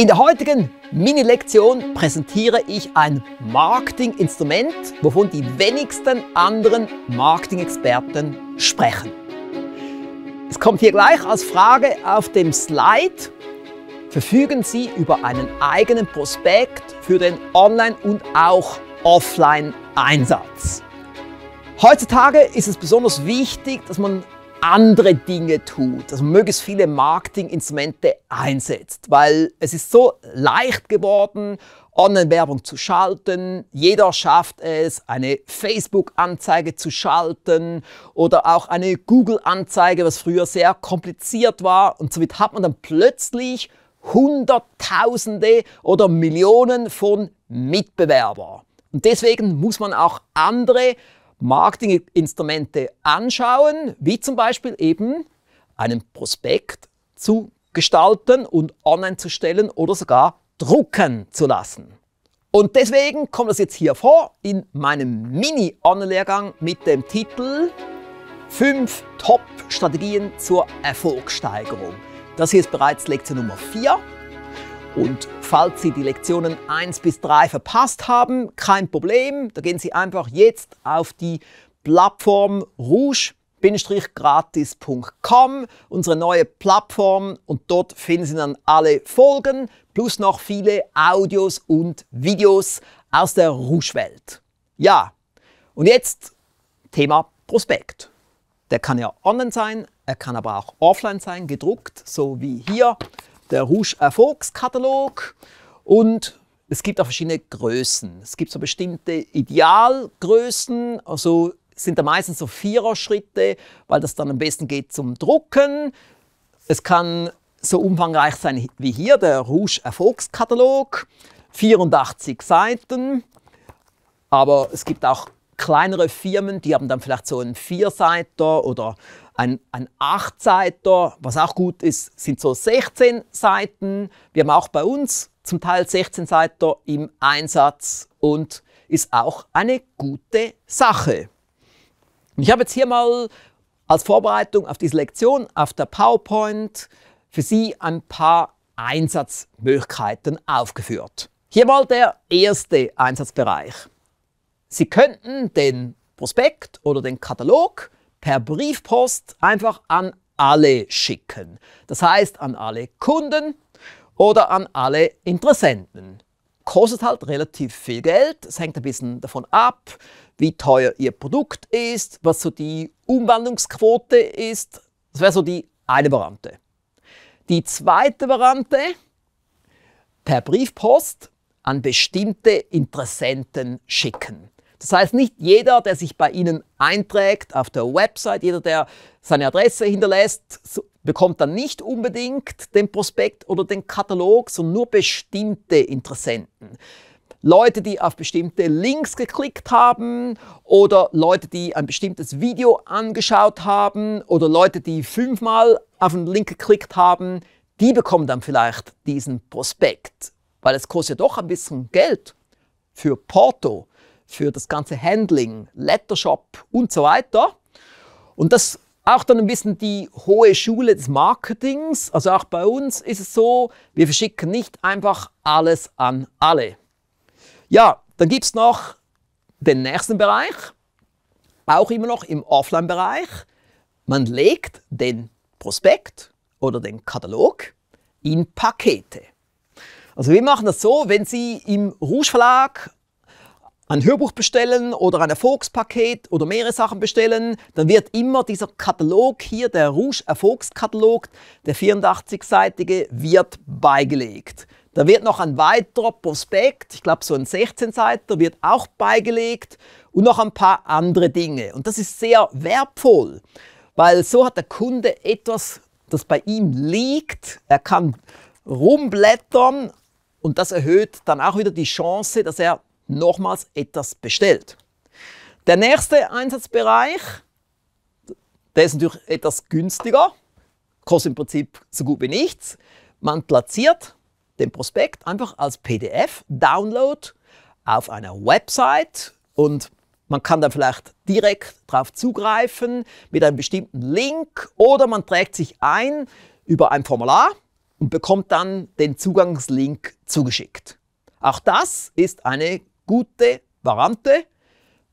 In der heutigen Mini-Lektion präsentiere ich ein Marketinginstrument, wovon die wenigsten anderen Marketing-Experten sprechen. Es kommt hier gleich als Frage auf dem Slide. Verfügen Sie über einen eigenen Prospekt für den Online- und auch Offline-Einsatz? Heutzutage ist es besonders wichtig, dass man andere Dinge tut, man möglichst viele Marketinginstrumente einsetzt, weil es ist so leicht geworden, Online-Werbung zu schalten. Jeder schafft es, eine Facebook-Anzeige zu schalten oder auch eine Google-Anzeige, was früher sehr kompliziert war. Und somit hat man dann plötzlich Hunderttausende oder Millionen von Mitbewerbern. Und deswegen muss man auch andere Marketinginstrumente anschauen, wie zum Beispiel eben einen Prospekt zu gestalten und online zu stellen oder sogar drucken zu lassen. Und deswegen kommt das jetzt hier vor in meinem Mini-Online-Lehrgang mit dem Titel 5 Top-Strategien zur Erfolgssteigerung. Das hier ist bereits Lektion Nummer 4 und falls Sie die Lektionen 1 bis 3 verpasst haben, kein Problem. Da gehen Sie einfach jetzt auf die Plattform rouge-gratis.com, unsere neue Plattform und dort finden Sie dann alle Folgen plus noch viele Audios und Videos aus der Rouge-Welt. Ja, und jetzt Thema Prospekt. Der kann ja online sein, er kann aber auch offline sein, gedruckt, so wie hier der Rouge Erfolgskatalog und es gibt auch verschiedene Größen. Es gibt so bestimmte Idealgrößen, also sind da meistens so Vierer-Schritte, weil das dann am besten geht zum Drucken. Es kann so umfangreich sein wie hier, der Rouge Erfolgskatalog, 84 Seiten. Aber es gibt auch kleinere Firmen, die haben dann vielleicht so einen Vierseiter oder ein, ein Achtseiter, was auch gut ist, sind so 16 Seiten. Wir haben auch bei uns zum Teil 16 Seiter im Einsatz und ist auch eine gute Sache. Ich habe jetzt hier mal als Vorbereitung auf diese Lektion auf der PowerPoint für Sie ein paar Einsatzmöglichkeiten aufgeführt. Hier mal der erste Einsatzbereich. Sie könnten den Prospekt oder den Katalog per Briefpost einfach an alle schicken. Das heißt an alle Kunden oder an alle Interessenten. Kostet halt relativ viel Geld. Es hängt ein bisschen davon ab, wie teuer Ihr Produkt ist, was so die Umwandlungsquote ist. Das wäre so die eine Variante. Die zweite Variante, per Briefpost an bestimmte Interessenten schicken. Das heißt, nicht jeder, der sich bei Ihnen einträgt auf der Website, jeder, der seine Adresse hinterlässt, bekommt dann nicht unbedingt den Prospekt oder den Katalog, sondern nur bestimmte Interessenten. Leute, die auf bestimmte Links geklickt haben oder Leute, die ein bestimmtes Video angeschaut haben oder Leute, die fünfmal auf einen Link geklickt haben, die bekommen dann vielleicht diesen Prospekt, weil es kostet ja doch ein bisschen Geld für Porto für das ganze Handling, Lettershop und so weiter. Und das auch dann ein bisschen die hohe Schule des Marketings. Also auch bei uns ist es so, wir verschicken nicht einfach alles an alle. Ja, dann gibt es noch den nächsten Bereich, auch immer noch im Offline-Bereich. Man legt den Prospekt oder den Katalog in Pakete. Also wir machen das so, wenn Sie im Rouge Verlag ein Hörbuch bestellen oder ein Erfolgspaket oder mehrere Sachen bestellen, dann wird immer dieser Katalog hier, der Rouge Erfolgskatalog, der 84-seitige, wird beigelegt. Da wird noch ein weiterer Prospekt, ich glaube so ein 16-Seiter, wird auch beigelegt und noch ein paar andere Dinge. Und das ist sehr wertvoll, weil so hat der Kunde etwas, das bei ihm liegt. Er kann rumblättern und das erhöht dann auch wieder die Chance, dass er nochmals etwas bestellt. Der nächste Einsatzbereich, der ist natürlich etwas günstiger, kostet im Prinzip so gut wie nichts. Man platziert den Prospekt einfach als PDF-Download auf einer Website und man kann dann vielleicht direkt darauf zugreifen mit einem bestimmten Link oder man trägt sich ein über ein Formular und bekommt dann den Zugangslink zugeschickt. Auch das ist eine gute Variante.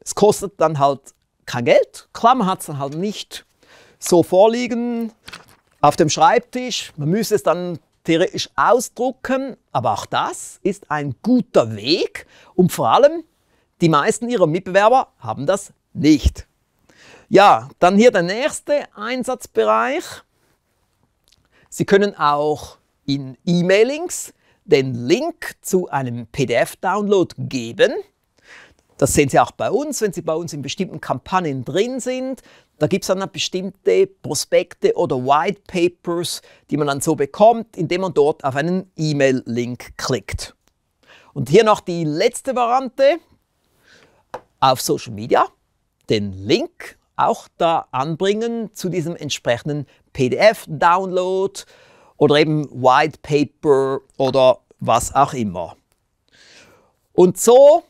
Es kostet dann halt kein Geld. Klar, man hat es dann halt nicht so vorliegen auf dem Schreibtisch. Man müsste es dann theoretisch ausdrucken, aber auch das ist ein guter Weg und vor allem die meisten ihrer Mitbewerber haben das nicht. Ja, dann hier der nächste Einsatzbereich. Sie können auch in E-Mailings den Link zu einem PDF-Download geben. Das sehen Sie auch bei uns, wenn Sie bei uns in bestimmten Kampagnen drin sind. Da gibt es dann bestimmte Prospekte oder White Papers, die man dann so bekommt, indem man dort auf einen E-Mail-Link klickt. Und hier noch die letzte Variante auf Social Media. Den Link auch da anbringen zu diesem entsprechenden PDF-Download oder eben White Paper oder was auch immer. Und so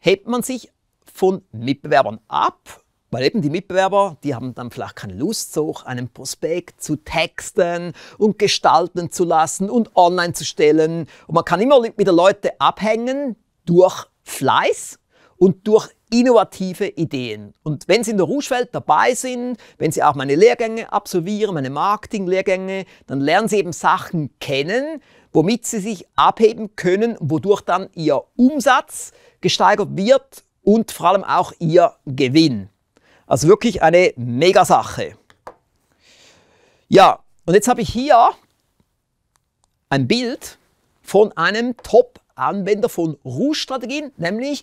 hebt man sich von Mitbewerbern ab, weil eben die Mitbewerber, die haben dann vielleicht keine Lust, so einen Prospekt zu texten und gestalten zu lassen und online zu stellen. Und man kann immer mit den Leuten abhängen durch Fleiß und durch innovative Ideen. Und wenn Sie in der Rouge-Welt dabei sind, wenn Sie auch meine Lehrgänge absolvieren, meine Marketing-Lehrgänge, dann lernen Sie eben Sachen kennen, womit Sie sich abheben können, wodurch dann Ihr Umsatz gesteigert wird und vor allem auch Ihr Gewinn. Also wirklich eine Mega-Sache. Ja, und jetzt habe ich hier ein Bild von einem Top-Anwender von Rouge-Strategien, nämlich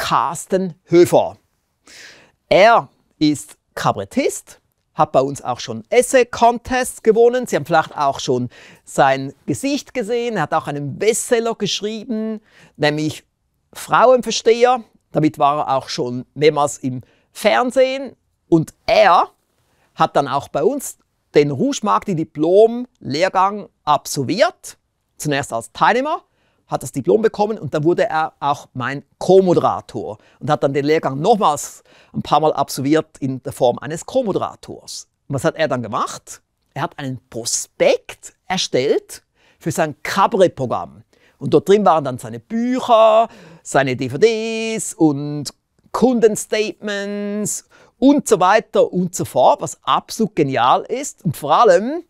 Carsten Höfer. Er ist Kabarettist, hat bei uns auch schon Essay-Contests gewonnen. Sie haben vielleicht auch schon sein Gesicht gesehen. Er hat auch einen Bestseller geschrieben, nämlich Frauenversteher. Damit war er auch schon mehrmals im Fernsehen. Und er hat dann auch bei uns den Rouge Marketing Diplom Lehrgang absolviert. Zunächst als Teilnehmer hat das Diplom bekommen und dann wurde er auch mein Co-Moderator und hat dann den Lehrgang nochmals ein paar Mal absolviert in der Form eines Co-Moderators. Und was hat er dann gemacht? Er hat einen Prospekt erstellt für sein Cabaret-Programm. Und dort drin waren dann seine Bücher, seine DVDs und Kundenstatements und so weiter und so fort, was absolut genial ist. Und vor allem,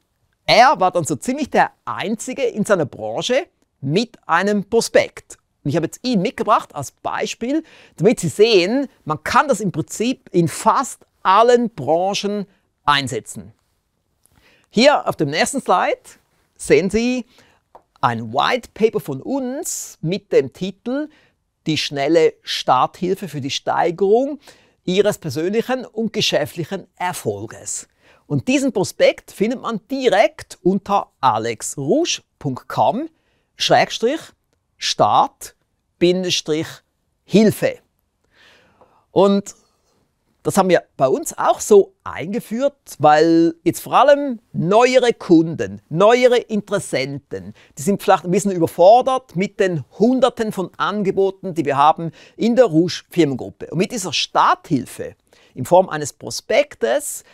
er war dann so ziemlich der Einzige in seiner Branche, mit einem Prospekt. Und ich habe jetzt ihn mitgebracht als Beispiel, damit Sie sehen, man kann das im Prinzip in fast allen Branchen einsetzen. Hier auf dem nächsten Slide sehen Sie ein White Paper von uns mit dem Titel Die schnelle Starthilfe für die Steigerung Ihres persönlichen und geschäftlichen Erfolges. Und diesen Prospekt findet man direkt unter alexrouge.com Schrägstrich Start Bindestrich Hilfe. Und das haben wir bei uns auch so eingeführt, weil jetzt vor allem neuere Kunden, neuere Interessenten, die sind vielleicht ein bisschen überfordert mit den Hunderten von Angeboten, die wir haben in der Rouge Firmengruppe. Und mit dieser Starthilfe in Form eines Prospektes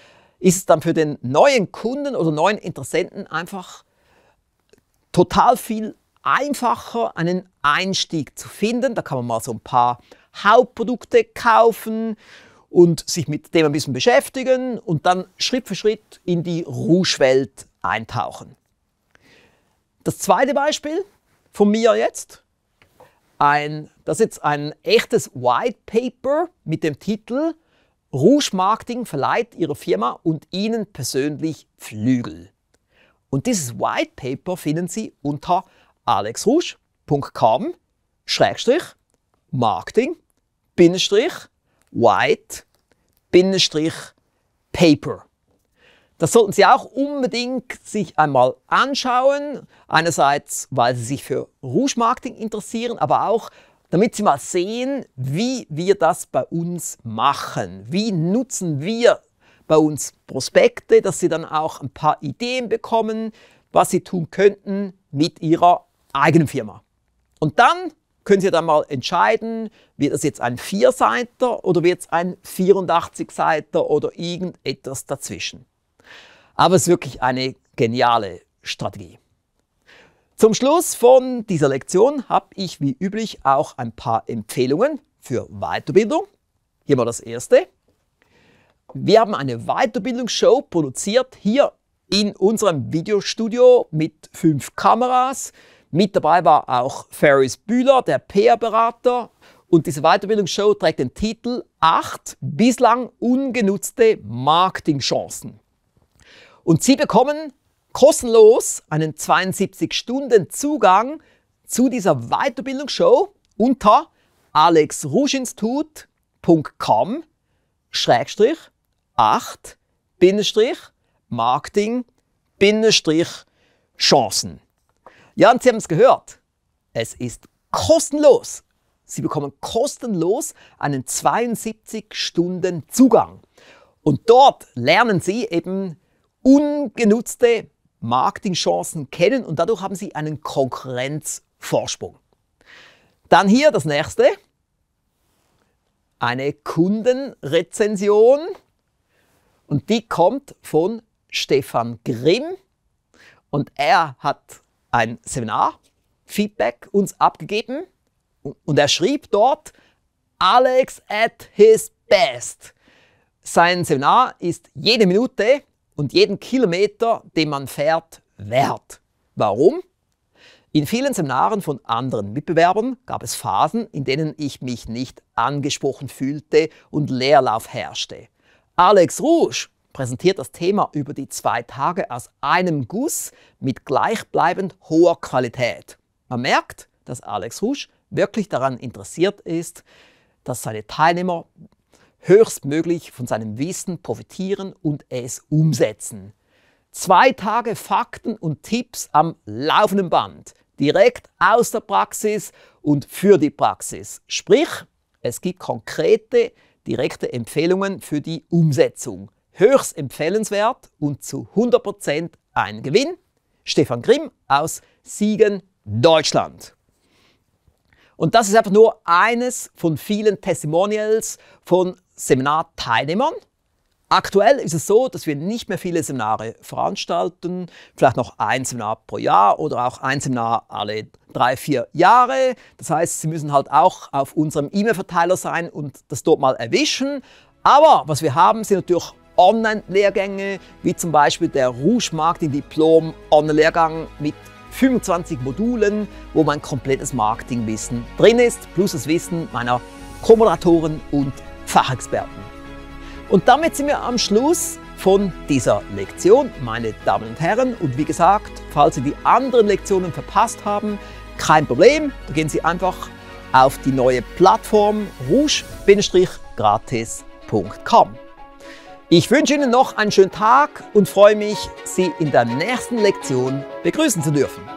ist es dann für den neuen Kunden oder neuen Interessenten einfach total viel einfacher, einen Einstieg zu finden. Da kann man mal so ein paar Hauptprodukte kaufen und sich mit dem ein bisschen beschäftigen und dann Schritt für Schritt in die Rouge-Welt eintauchen. Das zweite Beispiel von mir jetzt, ein, das ist jetzt ein echtes White Paper mit dem Titel Rouge Marketing verleiht Ihrer Firma und Ihnen persönlich Flügel. Und dieses White Paper finden Sie unter alexrouge.com Schrägstrich Marketing Bindestrich White Bindestrich Paper. Das sollten Sie auch unbedingt sich einmal anschauen. Einerseits, weil Sie sich für Rouge Marketing interessieren, aber auch damit Sie mal sehen, wie wir das bei uns machen. Wie nutzen wir bei uns Prospekte, dass Sie dann auch ein paar Ideen bekommen, was Sie tun könnten mit Ihrer eigenen Firma. Und dann können Sie dann mal entscheiden, wird es jetzt ein Vierseiter oder wird es ein 84-Seiter oder irgendetwas dazwischen. Aber es ist wirklich eine geniale Strategie. Zum Schluss von dieser Lektion habe ich wie üblich auch ein paar Empfehlungen für Weiterbildung. Hier mal das erste. Wir haben eine Weiterbildungsshow produziert hier in unserem Videostudio mit fünf Kameras. Mit dabei war auch Ferris Bühler, der PR-Berater. Und diese Weiterbildungsshow trägt den Titel 8 bislang ungenutzte Marketingchancen. Und Sie bekommen kostenlos einen 72-Stunden-Zugang zu dieser Weiterbildungsshow unter alexruschinstitut.com 8 Marketing Chancen. Ja, und Sie haben es gehört. Es ist kostenlos. Sie bekommen kostenlos einen 72 Stunden Zugang. Und dort lernen Sie eben ungenutzte Marketingchancen kennen und dadurch haben Sie einen Konkurrenzvorsprung. Dann hier das nächste. Eine Kundenrezension und die kommt von Stefan Grimm und er hat ein Seminar, Feedback uns abgegeben und er schrieb dort, Alex at his best. Sein Seminar ist jede Minute und jeden Kilometer, den man fährt, wert. Warum? In vielen Seminaren von anderen Mitbewerbern gab es Phasen, in denen ich mich nicht angesprochen fühlte und Leerlauf herrschte. Alex Rouge präsentiert das Thema über die zwei Tage aus einem Guss mit gleichbleibend hoher Qualität. Man merkt, dass Alex Rouge wirklich daran interessiert ist, dass seine Teilnehmer höchstmöglich von seinem Wissen profitieren und es umsetzen. Zwei Tage Fakten und Tipps am laufenden Band, direkt aus der Praxis und für die Praxis. Sprich, es gibt konkrete, direkte Empfehlungen für die Umsetzung. Höchst empfehlenswert und zu 100% ein Gewinn. Stefan Grimm aus Siegen, Deutschland. Und das ist einfach nur eines von vielen Testimonials von Seminarteilnehmern. Aktuell ist es so, dass wir nicht mehr viele Seminare veranstalten, vielleicht noch ein Seminar pro Jahr oder auch ein Seminar alle drei, vier Jahre. Das heißt, Sie müssen halt auch auf unserem E-Mail-Verteiler sein und das dort mal erwischen. Aber was wir haben, sind natürlich Online-Lehrgänge, wie zum Beispiel der Rouge Marketing Diplom Online-Lehrgang mit 25 Modulen, wo mein komplettes Marketingwissen drin ist, plus das Wissen meiner Co-Moderatoren und Fachexperten. Und damit sind wir am Schluss von dieser Lektion, meine Damen und Herren. Und wie gesagt, falls Sie die anderen Lektionen verpasst haben, kein Problem, da gehen Sie einfach auf die neue Plattform rouge-gratis.com. Ich wünsche Ihnen noch einen schönen Tag und freue mich, Sie in der nächsten Lektion begrüßen zu dürfen.